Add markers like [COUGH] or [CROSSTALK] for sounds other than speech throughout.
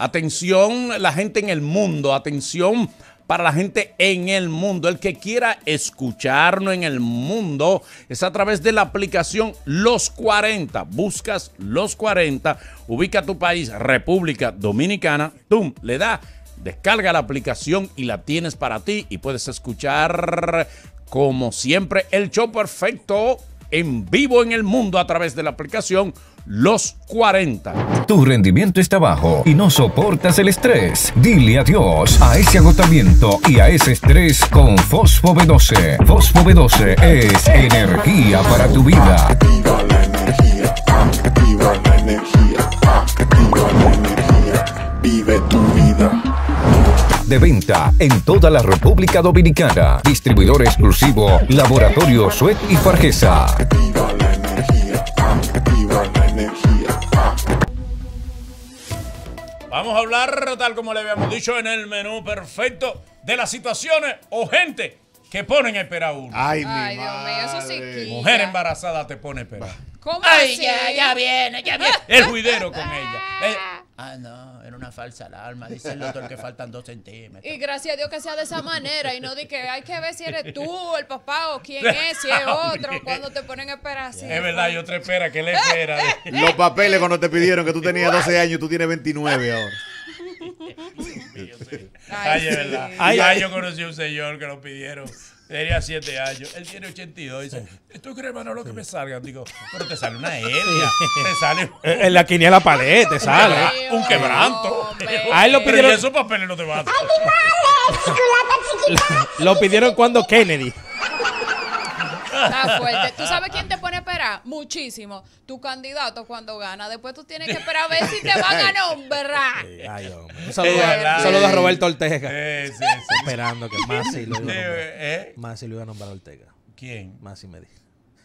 Atención la gente en el mundo, atención para la gente en el mundo. El que quiera escucharnos en el mundo es a través de la aplicación Los 40. Buscas Los 40, ubica tu país, República Dominicana, ¡tum! Le da, descarga la aplicación y la tienes para ti y puedes escuchar como siempre el show perfecto en vivo en el mundo a través de la aplicación Los 40. Tu rendimiento está bajo y no soportas el estrés. Dile adiós a ese agotamiento y a ese estrés con Fosfo B12. Fosfo B12 es energía para tu vida. Activa la energía, activa la energía, activa la energía. Vive tu vida. De venta en toda la República Dominicana. Distribuidor exclusivo Laboratorio Suet y Fargesa. A hablar, tal como le habíamos dicho en el menú perfecto, de las situaciones o gente que ponen a esperar a uno. Ay, Ay, mi Dios mío, eso sí quilla. Mujer embarazada te pone a esperar. ¿Cómo Ay, así? ya, ya viene, ya viene. [LAUGHS] El juidero con ella. [LAUGHS] Eh, Ah, no, era una falsa alarma. Dice el doctor que faltan dos centímetros. Y gracias a Dios que sea de esa manera y no di que hay que ver si eres tú, el papá o quién [LAUGHS] es, si es otro, cuando te ponen a esperar así. es verdad, yo te espera, que le espera? Los papeles cuando te pidieron que tú tenías 12 años, tú tienes 29 ahora. Ay, es verdad. Ay, yo conocí a un señor que lo pidieron. Tenía 7 años. Él tiene 82. Dice, ¿tú crees, Manolo, que me salgan? Digo, pero te sale una hernia. Te sale En la quiniela pared te sale. Ay, un quebranto. hombre. A él lo Pero pidieron, ¿y esos papeles no te van [LAUGHS] lo pidieron cuando Kennedy. Está [LAUGHS] fuerte. ¿Tú sabes quién te pone a esperar? Muchísimo. Tu candidato cuando gana. Después tú tienes que esperar a ver si te van a [LAUGHS] nombrar. Ay, hombre. Un saludo, Es a, un saludo a Roberto Ortega. Eh, sí, sí. [LAUGHS] Esperando que Masi lo iba a nombrar. ¿Eh? Masi lo iba a nombrar a Ortega. ¿Quién? Masi me dijo.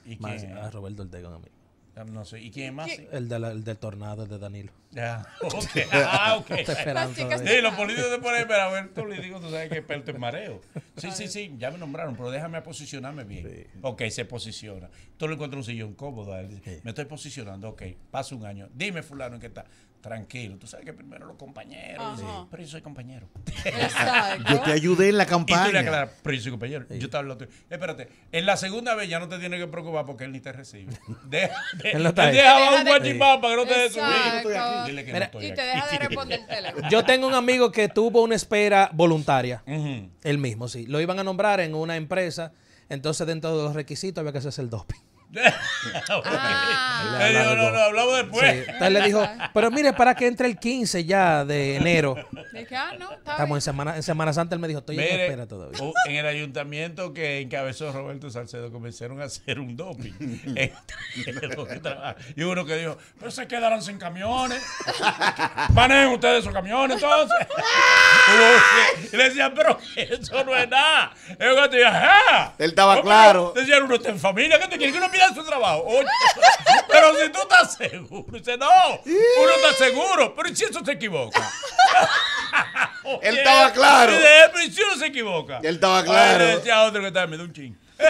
¿Y Masi, quién? a Roberto Ortega, un amigo. No sé. ¿Y quién más? El, de la- el del tornado, el de Danilo. Ya. [LAUGHS] Ok. Ah, ok. Las chicas todavía. Sí, los políticos te ponen, pero a ver, tú le digo, tú sabes que es experto en mareo. Sí, sí, sí, ya me nombraron, pero déjame posicionarme bien. Ok, se posiciona. Tú le encuentras un sillón cómodo. a él dice, Me estoy posicionando, ok, pasa un año. Dime, fulano, ¿en qué está? Tranquilo, tú sabes que primero los compañeros. Ajá. Pero yo soy compañero. Exacto. Yo te ayudé en la Y tú le campaña. aclaras, pero yo soy compañero. Yo te hablo. Espérate, en la segunda vez ya no te tienes que preocupar porque él ni te recibe. [LAUGHS] Deja, de, Él no está ahí. deja Deja un guachimán para que no te subir. Dile que Mira, no estoy Y te aquí. deja de [LAUGHS] responder el teléfono. Yo tengo un amigo que tuvo una espera voluntaria. Ujú. Él mismo, sí. Lo iban a nombrar en una empresa. Entonces, dentro de los requisitos había que hacerse el doping. Ah. Le digo, no, no, hablamos Sí. después. Le dijo, pero mire, para que entre el 15 ya de enero. Ah, no, está Estamos bien. en Semana, en Semana Santa. Él me dijo, estoy en Mire, espera todavía. en el ayuntamiento que encabezó Roberto Salcedo comenzaron a hacer un doping. [LAUGHS] Y uno que dijo, pero se quedarán sin camiones. [LAUGHS] Manejen ustedes esos camiones entonces. [LAUGHS] y le decían, pero eso no es nada. Y yo decía, ajá. Él estaba pero claro. Decían, uno está en familia, ¿qué te quiere que uno pida su trabajo? Oye, [LAUGHS] pero si tú estás seguro. Dice, no, uno está seguro, pero ¿y si eso se equivoca? [LAUGHS] Él estaba claro. Dice, pero ¿y si uno se equivoca? Él estaba Ay, claro. le decía a otro que estaba, me da un ching. [LAUGHS] Él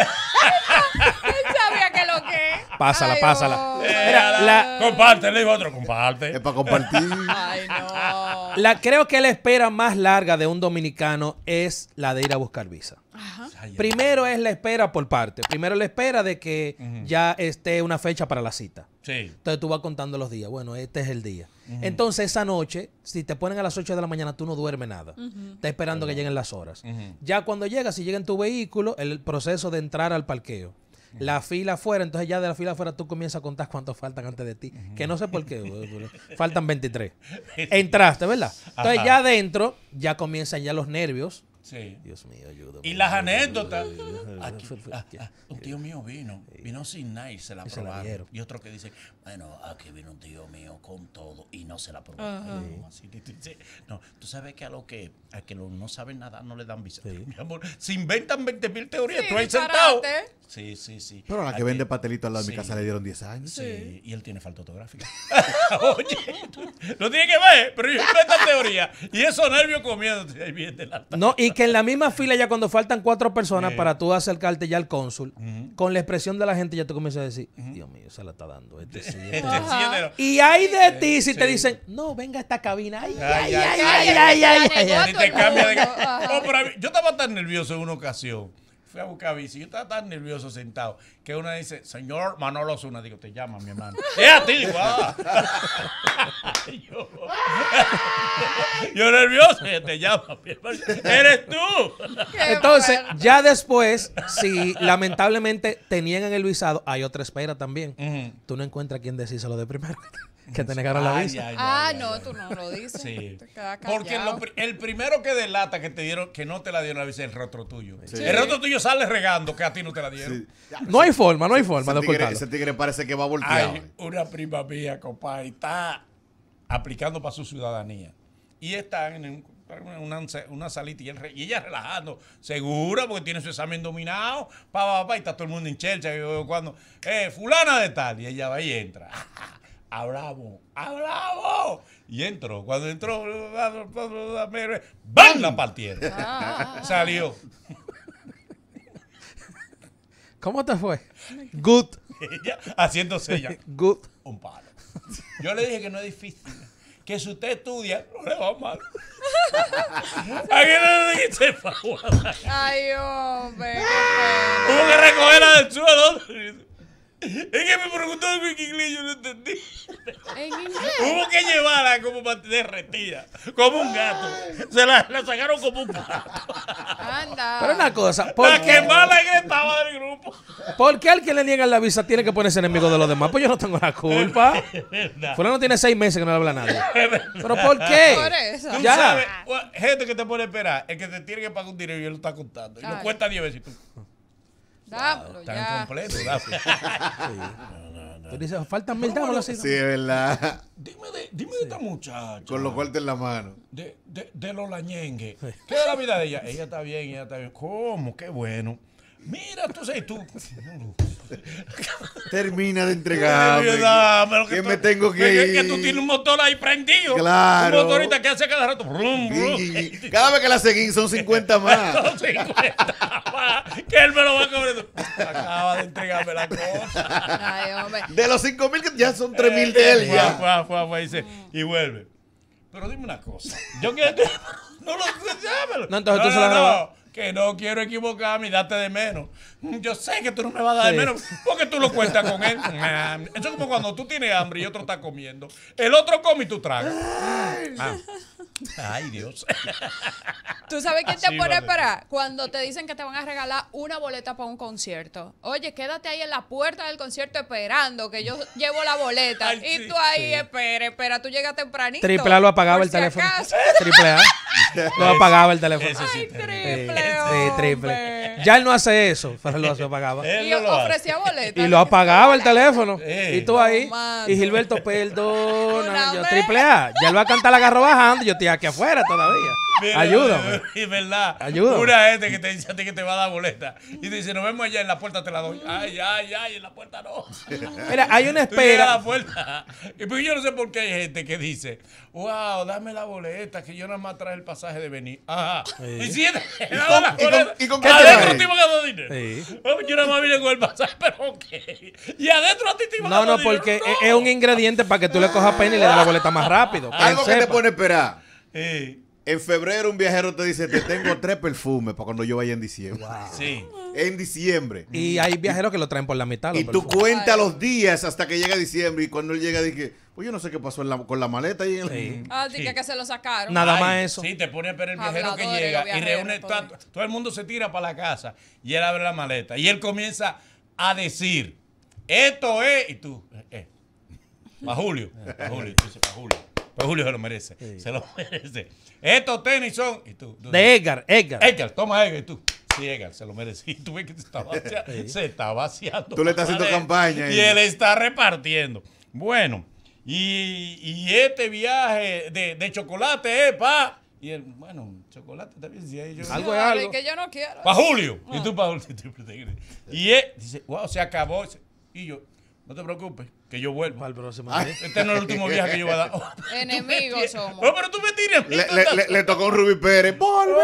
sabía que lo que. Pásala, Ay, pásala. Mira, la- Comparte, le dijo otro, comparte. Es para compartir. Ay, no. La, creo que la espera más larga de un dominicano es la de ir a buscar visa. Primero es la espera por parte. Primero la espera de que ya esté una fecha para la cita. Sí. Entonces tú vas contando los días. Bueno, este es el día. Entonces esa noche, si te ponen a las 8 de la mañana, tú no duermes nada. Estás esperando que lleguen las horas. Ya cuando llegas, si llega en tu vehículo, el proceso de entrar al parqueo. La fila afuera, entonces ya de la fila afuera tú comienzas a contar cuántos faltan antes de ti. Que no sé por qué. faltan 23. [LAUGHS] Entraste, ¿verdad? Entonces Ajá. ya adentro, ya comienzan ya los nervios. Sí. Dios mío, ayúdame. Y las anécdotas. [LAUGHS] Aquí, ah, ah, un tío mío vino, vino sin nada y se la probaron. y otro que dice, bueno, aquí vino un tío mío con todo y no se la. Ay, no, así, tú no, sabes que a los que a que los no saben nada no le dan visa. [LAUGHS] Mi amor, se inventan 20 mil teorías, Sí, tú ahí sentado. Sí, sí, sí. Pero a la que Aquí- vende pastelito al lado de mi casa le dieron 10 años. Sí, y él tiene falta ortográfica. [LAUGHS] Oye, tú- lo tiene que ver, pero yo invento teoría. Y esos nervios comiendo. Ahí viene la No, y que en la misma fila ya cuando faltan cuatro personas para tú acercarte ya al cónsul, con la expresión de la gente ya tú comienzas a decir, Dios mío, se la está dando. Este [LAUGHS] [LAUGHS] Este y hay de ti si te dicen, no, venga a esta cabina. Ay, ay, ay, ay, ay. Yo estaba tan nervioso en una ocasión. Fui a buscar bici. Yo estaba tan nervioso sentado que una dice, señor Manolo Zuna. Digo, te llama mi hermano. [LAUGHS] Es a ti. Ah. [LAUGHS] yo, [LAUGHS] yo nervioso. Te llama mi hermano. Eres tú. Entonces, bueno. ya después, si lamentablemente te niegan el visado, hay otra espera también. Tú no encuentras quién decírselo de primero. Que te negaron la visa. ay, Ah, ay, no, tú no lo dices. Sí. Te quedas Porque lo el primero que delata que te dieron, que no te la dieron la visa es el rostro tuyo. El rostro tuyo sale regando que a ti no te la dieron. No hay forma, no hay forma de Ese tigre, ocultarlo. ese tigre parece que va volteado. Hay una prima mía, compadre, está aplicando para su ciudadanía. Y está en un- una, una salita y, ella relajando, segura, porque tiene su examen dominado, pa, pa, pa, y está todo el mundo en chelcha. y yo, cuando, eh, fulana de tal, y ella va y entra. [LAUGHS] Hablamos, hablamos. Y entró. Cuando entró, ¡bam! La partieron. Ah, Salió. ¿Cómo te fue? Good, Ella haciéndose ella good. un palo. Yo le dije que no es difícil. Que si usted estudia, no le va mal. ¿A qué le dijiste? Ay, hombre. Hubo que recogerla del suelo. Es que me preguntó en inglés, yo no entendí. En inglés. Hubo que llevarla como para derretida, como un gato. Se la, la sacaron como un gato. Anda. Pero una cosa, ¿por La que más le estaba del grupo. ¿por qué al que le niegan la visa tiene que ponerse enemigo de los demás? Pues yo no tengo la culpa. [LAUGHS] ¿Verdad? Fulano tiene seis meses que no le habla a nadie. ¿Pero por qué? Por eso. Tú Ya. sabes, gente que te pone a esperar, el que te tiene que pagar un dinero y él lo está contando. Y lo cuenta 10 veces y tú. Dámelo Está ya. incompleto, [LAUGHS] Tú dices, faltan mil, dámoslo así. Sí, es verdad. Dime de, dime de esta muchacha. Con los cuartos en la mano. De, de, de los lañengues. ¿Qué es la vida de ella? Ella está bien, ella está bien. ¿Cómo? Qué bueno. Mira, tú sabes, tú. Termina de entregarme. Dámelo, que tú- me tengo que que, ir. que tú tienes un motor ahí prendido. Claro. Un motorista que hace cada rato. Brum, brum. Y- y- y cada vez que la seguí son 50 más. [LAUGHS] Son 50 más, que él me lo va a cobrar. Acaba de entregarme la cosa. Ay, hombre. De los 5 mil que ya son 3 mil de él Fue, ya. fue, fue, fue, dice, y vuelve. Pero dime una cosa. Yo quiero. [LAUGHS] No lo dámelo. No, entonces tú se la grabas. Que no quiero equivocarme y darte de menos. Yo sé que tú no me vas a dar Sí. de menos porque tú lo cuentas con él. [LAUGHS] Eso es como cuando tú tienes hambre y otro está comiendo. El otro come y tú tragas. Ah. Ay, Dios. [LAUGHS] ¿Tú sabes quién te Así pone a vale. esperar? Cuando te dicen que te van a regalar una boleta para un concierto. Oye, quédate ahí en la puerta del concierto esperando que yo [LAUGHS] llevo la boleta. Ay, y sí, tú ahí espera, espera, tú llegas tempranito. Triple A lo apagaba el si teléfono. acaso. Triple A. [LAUGHS] Lo apagaba el teléfono. Sí Ay, triple, Sí, triple. Ya él no hace eso, [LAUGHS] pero lo apagaba. Él Y no lo hace. ofrecía boleta. Y lo apagaba el teléfono. Ey. Y tú ahí. Y Gilberto, perdona. Yo, triple A. Ya él va a cantar la garro bajando. Yo estoy aquí afuera todavía. Mira, Ayúdame. Es verdad. Ayúdame. Una gente que te dice a ti que te va a dar boleta. Y te dice, nos vemos allá en la puerta, te la doy. Ay, ay, ay, en la puerta no. [LAUGHS] Mira, hay una a la espera. puerta. Y pues yo no sé por qué hay gente que dice, wow, dame la boleta, que yo nada más traje el pasaje de venir. Ajá. Y si te con- y con- y con qué te adentro te iban a dar dinero. Sí. Oh, Yo nada más vine con el pasaje, pero ok. Y adentro a ti te iban a No, dar no, porque dinero. es- es un ingrediente para que tú le cojas pena y le des la boleta más rápido. que Algo que te sepa. pone a esperar. Eh, En febrero un viajero te dice, te tengo tres perfumes para cuando yo vaya en diciembre. [LAUGHS] sí. En diciembre. Y hay viajeros que lo traen por la mitad. los Y tú perfumes. cuentas los días hasta que llega diciembre y cuando él llega dije, pues yo no sé qué pasó en la- con la maleta y en el- Sí. Ah, sí, que, que se lo sacaron. Nada Ay, más eso. Sí, te pone a esperar el viajero que llega y reúne todo. el mundo se tira para la casa y él abre la maleta y él comienza a decir, esto es, y tú, eh, eh, para Julio, para Julio, y tú dices, para Julio, para Julio se lo merece, se lo [LAUGHS] merece. Estos tenis son, y tú, tú De Edgar, Edgar. Edgar, toma Edgar, y tú. Sí, Edgar, se lo merece. [LAUGHS] Y tú ves que se está vaciando. Se está vaciando. Tú le estás haciendo campaña Y él está repartiendo. Bueno, y, y este viaje de, de chocolate es pa. Y él, bueno, chocolate también. Si hay yo. Algo es algo. que yo no quiero. Para Julio. Y tú para Julio. [LAUGHS] Y él dice, wow, se acabó. Y yo, no te preocupes, que yo vuelvo. Para el próximo Ay. día. Este no es el último viaje que yo voy a dar. Oh, [LAUGHS] Enemigos somos. Oh, pero tú me mí, le, le- le- le tocó un Rubí Pérez. ¡Volve!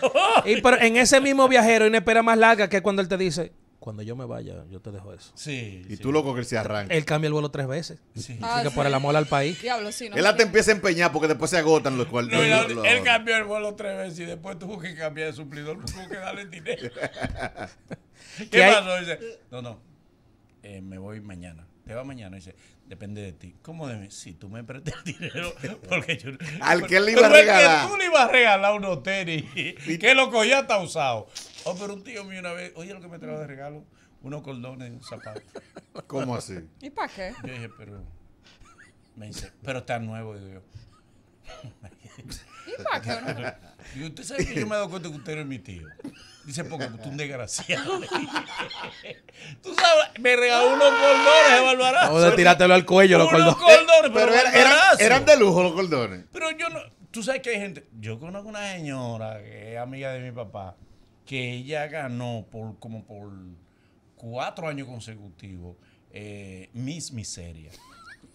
Sí. Y pero en ese mismo viajero hay una espera más larga que cuando él te dice, cuando yo me vaya, yo te dejo eso. Sí. Y sí. tú loco que él se arranca. Él cambia el vuelo tres veces. Sí. Ah, Así que sí. por el amor al país. Diablo, sí, no. Él hasta empieza a empeñar porque después se agotan los cuartos. No, la- los- él cambió el vuelo tres veces y después tuvo que cambiar de suplidor, tuvo que darle el dinero. [LAUGHS] ¿Qué ¿Qué pasó? Dice, no, no, eh, me voy mañana. Te va mañana. Dice, depende de ti. ¿Cómo de mí? Si tú me prestas el dinero, [LAUGHS] porque yo... Al que le iba a es que regalar. tú le ibas a regalar unos tenis que lo cogía está usado. Oh, pero un tío mío una vez, oye lo que me trajo de regalo, unos cordones y un zapato. [LAUGHS] ¿Cómo así? ¿Y para qué? Yo dije, pero... Me dice, pero está nuevo, digo yo. ¿Y para qué? uno? [LAUGHS] Digo, usted sabe que yo me he dado cuenta que usted no es mi tío. Dice, porque tú eres un desgraciado. [LAUGHS] tú sabes, me regaló unos cordones de barbarazo. Vamos a tirártelo al cuello, los Unos cordones. cordones, Pero era- eran, barbarazo. eran de lujo los cordones. Pero yo no, tú sabes que hay gente, yo conozco una señora que es amiga de mi papá, que ella ganó por como por cuatro años consecutivos eh, Miss Miseria.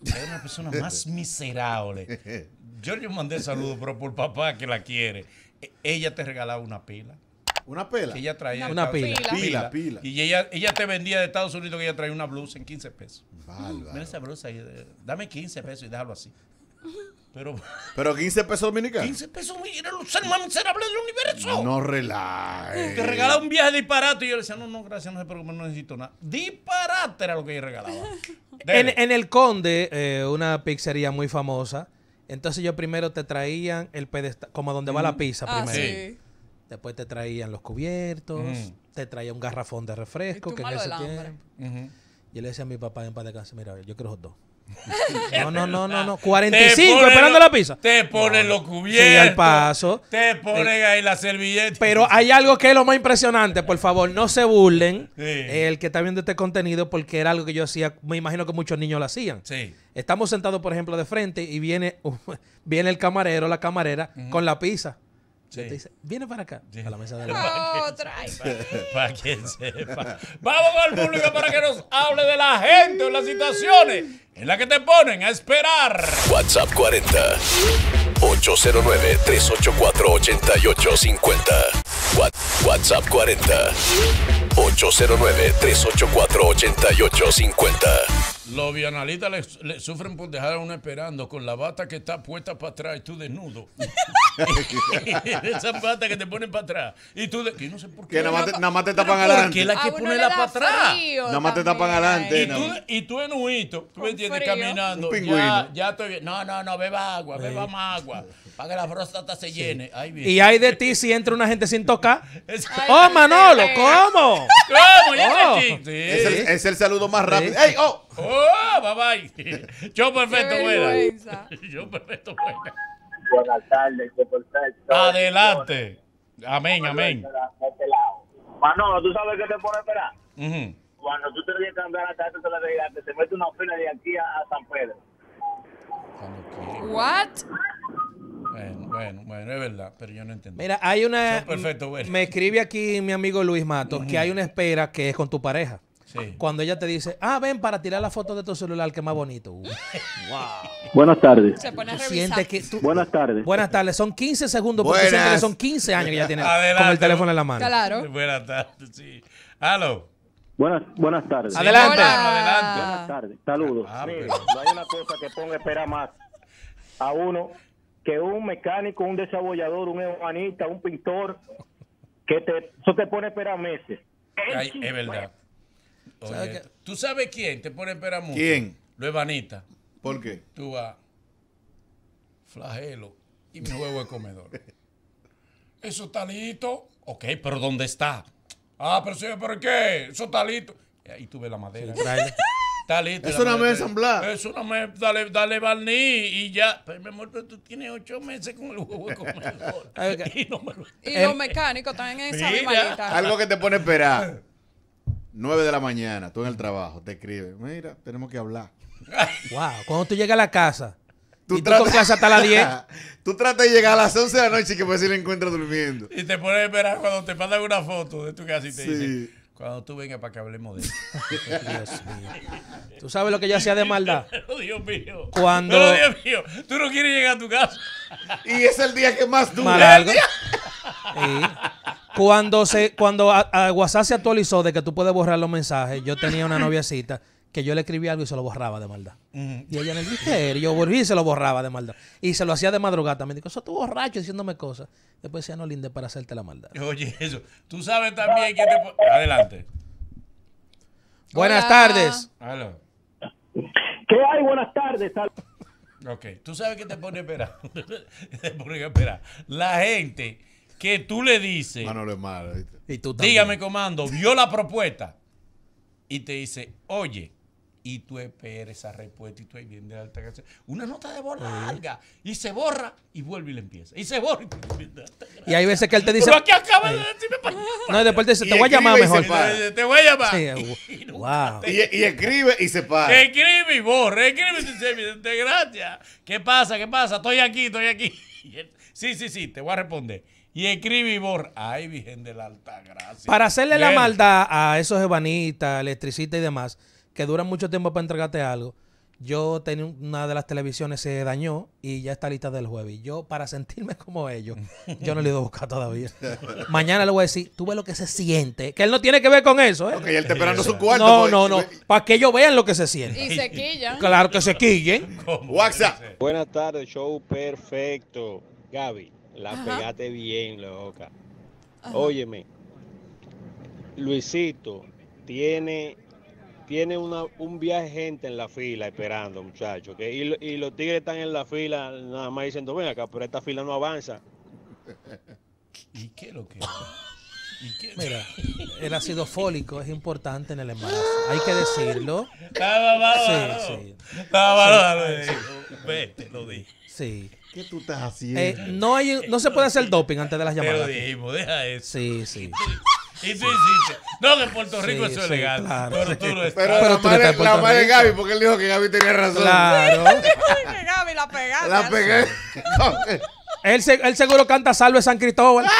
Es una persona más [LAUGHS] miserable. Yo le mandé saludos, pero por papá que la quiere. E- Ella te regalaba una pila. Una pela. Que ella traía. Una pila. Pila, pila. Y ella, ella te vendía de Estados Unidos que ella traía una blusa en 15 pesos. Bárbaro. Mira esa blusa ahí, dame 15 pesos y déjalo así. Pero Pero 15 pesos dominicanos. 15 pesos, era el ser más miserable del universo. No relaje. Te regalaba un viaje de disparate y yo le decía, no, no, gracias, no se preocupe, no necesito nada. Disparate era lo que ella regalaba. [LAUGHS] En, en el Conde, eh, una pizzería muy famosa, entonces ellos primero te traían el pedestal, como donde va la pizza Ah, primero. sí. Después te traían los cubiertos, Ujú. te traían un garrafón de refresco, que en ese tiempo. Ujú. Yo le decía a mi papá en paz de casa, mira, yo quiero hot dog. [LAUGHS] No, no, no, no, no. Te 45 ponen esperando lo- la pizza. Te ponen los cubiertos. Sí, al paso. Te ponen ahí la servilleta. Pero hay algo que es lo más impresionante, por favor, no se burlen Sí. el que está viendo este contenido porque era algo que yo hacía, me imagino que muchos niños lo hacían. Sí. Estamos sentados, por ejemplo, de frente y viene, [LAUGHS] viene el camarero, la camarera, con la pizza. Sí. Te dice, viene para acá, Sí. a la mesa de [LAUGHS] la Otra. [LAUGHS] Para quien sepa. Vamos al público para que nos hable de la gente o las situaciones en las que te ponen a esperar. WhatsApp 40 809 384 8850. What- WhatsApp 40 809 384 8850. Los bienalistas le, le sufren por dejar a uno esperando con la bata que está puesta para atrás y tú desnudo. [LAUGHS] Esa bata que te ponen para atrás. Y tú, de, que no sé por qué. Que nada más te, nada más te Pero tapan ¿por adelante. qué la que pone la para atrás? Nada más te tapan también adelante. Y tú, y tú en huito, tú me entiendes, caminando. Un Ya, pingüino. ya estoy bien. No, no, no, beba agua, beba más agua. Para que la próstata se llene. Y hay de ti si entra una gente sin tocar. ¡Oh, Manolo! ¿Cómo? ¿Cómo? ¿Ya Oh. te Sí. Es el, es el saludo más rápido. ¡Ey, oh! Oh, bye bye. [LAUGHS] Yo perfecto, buena. [LAUGHS] Yo perfecto, buena. Buenas tardes, qué perfecto. Adelante. Amén, amén. Manolo, ¿tú sabes qué te pone a esperar? Cuando tú te que cambiar la tarjeta de la realidad, que te mete una fila de aquí a, a San Pedro. What? Bueno, bueno, bueno, es verdad, pero yo no entendí. Mira, hay una. Perfecto, bueno. Me escribe aquí mi amigo Luis Mato que hay una espera que es con tu pareja. Sí. Cuando ella te dice, ah, ven para tirar la foto de tu celular, que más bonito. Uh, [LAUGHS] Buenas tardes. Se pone a revisar. que tú- Buenas tardes. Buenas tardes, son 15 segundos porque que Buenas. son 15 años que ya tiene Adelante. con el teléfono en la mano. Claro. Buenas tardes, sí. Aló. Buenas, buenas tardes. Adelante. Adelante. tardes. Saludos. Ah, pero- no hay una cosa que ponga a esperar más a uno que un mecánico, un desabollador, un ebanista, un pintor, que te, eso te pone a esperar meses. Ay, es verdad. Oye. ¿Tú sabes quién te pone a esperar mucho? ¿Quién? Lo evanita. ¿Por qué? Tú vas, flagelo y mi juego de comedor. [LAUGHS] Eso está listo. Ok, pero ¿dónde está? Ah, pero sí, ¿pero qué? Eso está listo. Y ahí tú ves la madera. Trailer. [LAUGHS] Está listo. Es una mesa ensamblada. Es una mesa, dale, dale barniz y ya. Pero mi amor, pero tú tienes ocho meses con el de comedor. [LAUGHS] Ok. y no me lo... Y los mecánicos están en esa misma. Algo que te pone a esperar. 9 de la mañana, tú en el trabajo, te escribe. Mira, tenemos que hablar. [LAUGHS] Wow, cuando tú llegas a la casa Tú y tú con clase hasta las 10, [LAUGHS] tú tratas de llegar a las 11 de la noche y que pues si lo encuentras durmiendo. Y te pones a esperar cuando te mandan una foto de tu casa y te Sí. dicen, cuando tú vengas para que hablemos de eso. [LAUGHS] Dios mío. ¿Tú sabes lo que yo hacía de maldad? Pero [LAUGHS] Dios mío. Cuando- Pero Dios mío, tú no quieres llegar a tu casa. [LAUGHS] Y es el día que más dura. Sí. Cuando se, cuando a, a WhatsApp se actualizó de que tú puedes borrar los mensajes, yo tenía una noviecita que yo le escribía algo y se lo borraba de maldad. Y ella en el. Y yo volví y se lo borraba de maldad. Y se lo hacía de madrugada también. Digo, eso tú borracho diciéndome cosas. Después decía, no, Linde, para hacerte la maldad. Oye, eso. Tú sabes también que te. Adelante. Buenas Hola. tardes. ¿Qué hay? Buenas tardes. Sal- Ok. Tú sabes que te pone a esperar. [LAUGHS] te pone a esperar. La gente que tú le dices. Manolo es malo. ¿viste? Y tú también. Dígame, comando, vio la propuesta y te dice, oye, y tú esperas esa respuesta y tú ahí bien de alta gracia. Una nota de voz larga y se borra y vuelve y le empieza. Y se borra y tú bien de alta gracia. Y hay veces que él te dice. Pero aquí acaba de decirme pa- No, y después te dice, te voy a llamar mejor. para. Te voy a llamar. Sí, Y no- wow. Y, y escribe y se para. Escribe y borra, escribe y dice, "Mira, de gracias. ¿Qué pasa? ¿Qué pasa? Estoy aquí, estoy aquí. [LAUGHS] Sí, sí, sí, te voy a responder. Y escribe y borra. Ay, Virgen de la Alta Gracia. Para hacerle la maldad a esos ebanitas, electricistas y demás, que duran mucho tiempo para entregarte algo, yo tenía un- una de las televisiones se dañó y ya está lista del jueves. Y yo, para sentirme [LAUGHS] como ellos, yo no le he ido a buscar todavía. [LAUGHS] Mañana le voy a decir, tú ves lo que se siente. Que él no tiene que ver con eso, ¿eh? Ok, él está esperando su cuarto. No, pues. no, no. Para que ellos vean lo que se siente. Y se quillan. Claro que se quillen. [LAUGHS] WhatsApp. Buenas tardes, show perfecto. Gaby, la Ajá. pegaste bien, loca. Óyeme, Luisito tiene, tiene una, un viaje de gente en la fila esperando, muchachos. que Y, lo- y los tigres están en la fila nada más diciendo, ven acá, pero esta fila no avanza. [LAUGHS] ¿Y qué es lo que? ¿Y qué? Mira, el ácido fólico es importante en el embarazo. Hay que decirlo. Sí, sí. Vete, lo dije. Sí. ¿Qué tú estás haciendo? Eh, no, hay, no se puede hacer doping antes de las llamadas. dijimos, deja eso. Sí, sí. Y tú hiciste. No, que en Puerto Rico Sí, eso es sí, legal. claro, pero tú lo estás. pero pero la tú no la Puerto madre de. Gaby, porque él dijo que Gaby tenía razón. Claro. [LAUGHS] Que Gaby la pegaste. La pegué. [LAUGHS] Él, se- él seguro canta Salve San Cristóbal. [LAUGHS]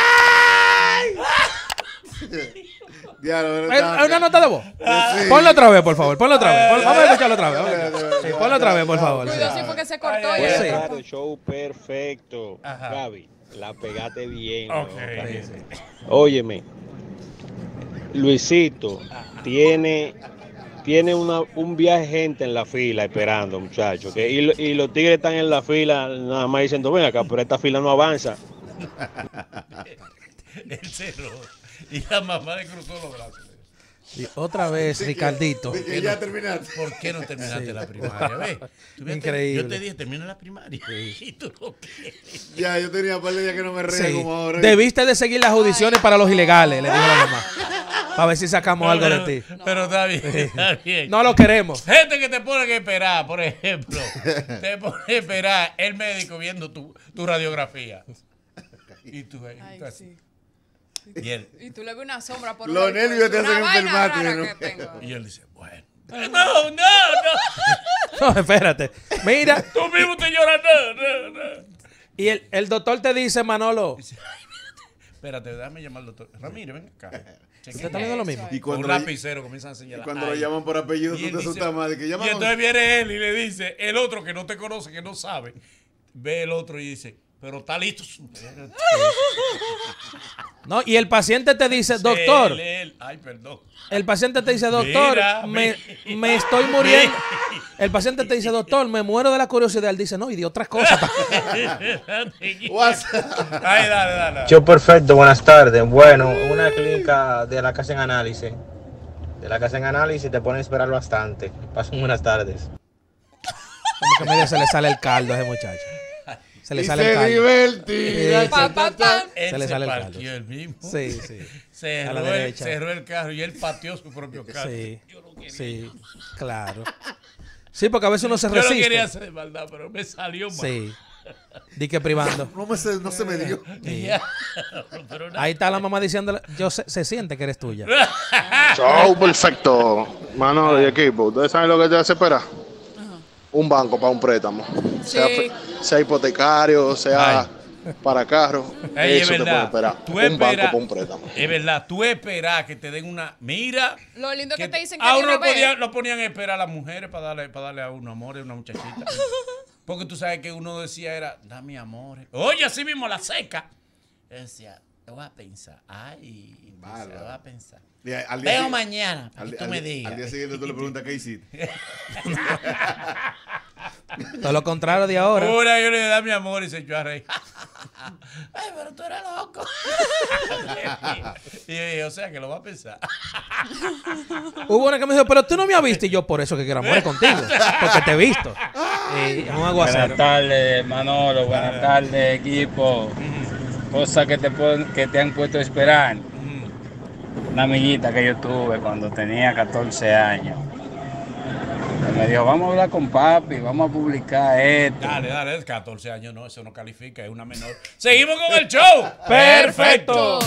Diablo, pero ¿Es estaba- es una nota de voz? Sí. Ponlo otra vez, por favor. Ponlo otra vez. Vamos a escucharlo otra vez. Sí, ponlo otra vez, por favor. sí. Cuidado, sí fue que se cortó. Tardes, show perfecto. Ajá. Gaby, la pegaste bien, Ok. loca. Sí, sí. Óyeme, Luisito tiene, tiene una, un viaje de gente en la fila esperando, muchachos. que- Y, lo- y los tigres están en la fila nada más diciendo, ven acá, pero esta fila no avanza. [LAUGHS] El cerro. Y la mamá le cruzó los brazos. Y otra vez, Ricardito. Que ya terminaste. ¿Por qué no terminaste la primaria? ¿Ves? Increíble. Yo te dije, termina la primaria. [LAUGHS] Y tú no quieres. Ya, yo tenía par de días que no me reía Sí. como ahora. Debiste de seguir las audiciones para los ilegales, le dijo la mamá. Para ver si sacamos algo de ti. Pero está bien, está [LAUGHS] bien. No lo queremos. Gente que te pone que esperar, por ejemplo, [LAUGHS] te pone a esperar el médico viendo tu, tu radiografía. Y tú ahí Ay, estás- sí. y, él, Y tú le ves una sombra por Los un lado y nervios te hacen que tengo. y él dice, bueno. [LAUGHS] No, no, no. No, espérate. Mira, Tú mismo te lloras. No, no, no. y el, el doctor te dice, Manolo, Espérate, déjame llamar al doctor. Ramírez, ven acá. [LAUGHS] ¿usted está viendo lo mismo? Y Con cuando, un lapicero comienzan a señalar. cuando lo llaman por apellido, Y tú te asustas más. De que Y entonces viene él y le dice, el otro que no te conoce, que no sabe, ve el otro y dice, pero está listo. [LAUGHS] No, y el paciente te dice, doctor. Ay, perdón. el paciente te dice, doctor, Mira, me, me estoy muriendo. [LAUGHS] El paciente te dice, doctor, me muero de la curiosidad. Él dice, no, y de otras cosas. [LAUGHS] [LAUGHS] Ay, dale, dale. dale. Yo perfecto, buenas tardes. Bueno, una clínica de la casa en análisis. De la casa en análisis te pone a esperar bastante. Pasen buenas tardes. Como que medio se le sale el caldo a ese muchacho. Se le Y sale el se caldo. divertirá. Sí, Pa, pa, pa. Él Se le se, sale el caldo. él mismo. Sí, sí. Cerró, el, derecha. cerró el carro y él pateó su propio carro. Sí, Yo no quería. sí, claro. Sí, porque a veces uno se Yo no quería resiste. hacer de maldad, pero me salió mal. Sí. Di que privando. No, me se, no se me dio. [LAUGHS] Sí. Ahí está la mamá diciéndole, yo se, se siente que eres tuya. [LAUGHS] Show perfecto. Mano de equipo, ¿ustedes saben lo que te hace esperar? Un banco para un préstamo. Sí. sea hipotecario, sea para carro. Ey, es eso te puede esperar. Tú Un banco para un préstamo. Es verdad, tú esperas que te den una. Mira. Lo lindo que te dicen que a uno podía- lo ponían a esperar a las mujeres para darle, para darle a uno amor, a una muchachita. [LAUGHS] Porque tú sabes que uno decía era, dame amor. Oye, así mismo la seca. Él decía, Lo voy a pensar. Ay, Bárbaro. lo voy a pensar. Veo mañana, para al que tú al me di- digas. Al día siguiente tú le preguntas qué hiciste. [LAUGHS] Todo lo contrario de ahora. Una yo le da mi amor y se echó a reír. [LAUGHS] Ay, pero tú eres loco. [LAUGHS] y yo dije, o sea que lo va a pensar. Hubo una que me dijo, pero tú no me has visto. Y yo, por eso que quiero amor contigo. Porque te he visto. [LAUGHS] Eh, es un aguacero. Buenas tardes, Manolo. Buenas tardes, equipo. Cosas que te, que te han puesto a esperar. Una amiguita que yo tuve cuando tenía 14 años. Me dijo, vamos a hablar con papi, vamos a publicar esto. Dale, dale, es 14 años, no, eso no califica, es una menor. Seguimos con el show. Perfecto.